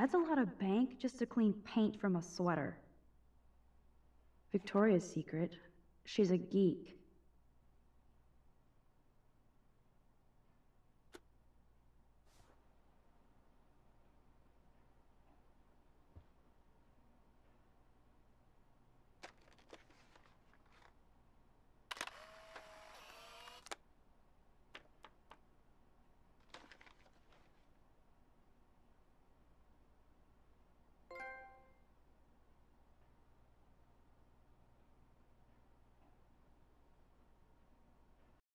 That's a lot of bank just to clean paint from a sweater. Victoria's secret. She's a geek.